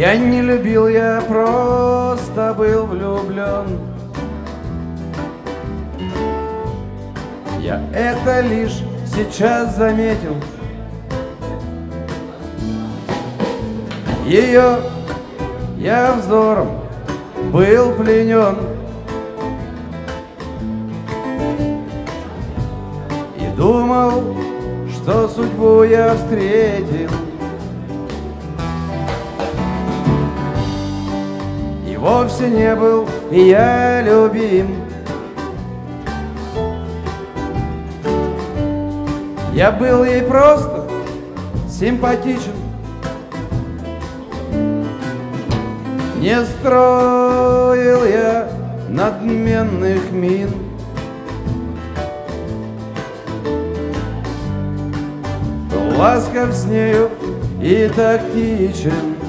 Я не любил, я просто был влюблен. Я это лишь сейчас заметил. Ее я взором был пленен. И думал, что судьбу я встретил. Вовсе не был я любим. Я был ей просто симпатичен. Не строил я надменных мин. Ласков с нею и тактичен.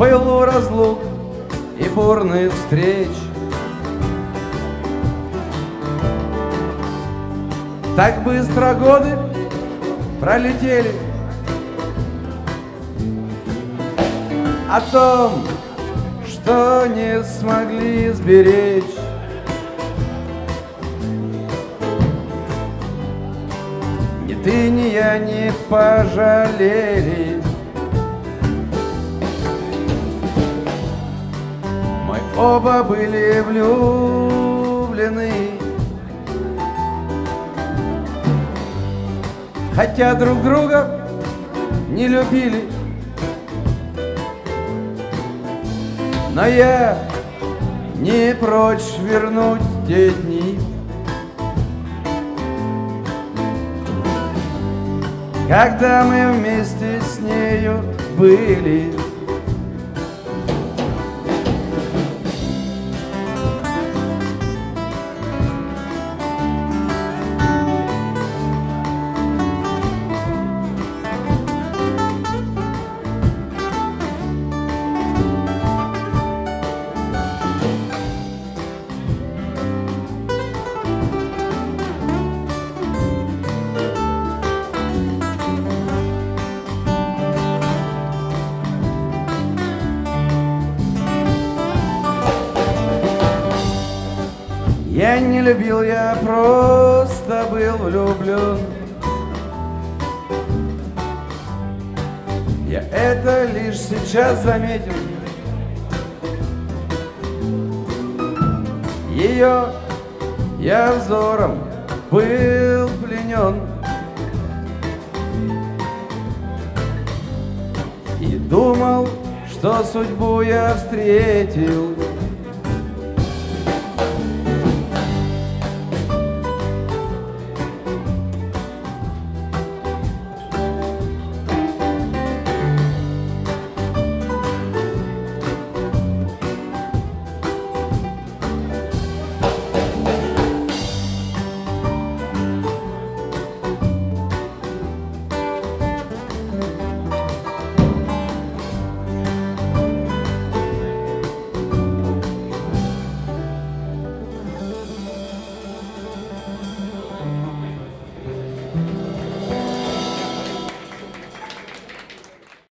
В пылу разлук и бурных встреч. Так быстро годы пролетели. О том, что не смогли сберечь. Ты, ни я не пожалели оба были влюблены. Хотя друг друга не любили. Но я не прочь вернуть те дни Когда мы вместе с нею были Я не любил, я просто был влюблен. Я это лишь сейчас заметил. Ее я взором был пленен. И думал, что судьбу я встретил.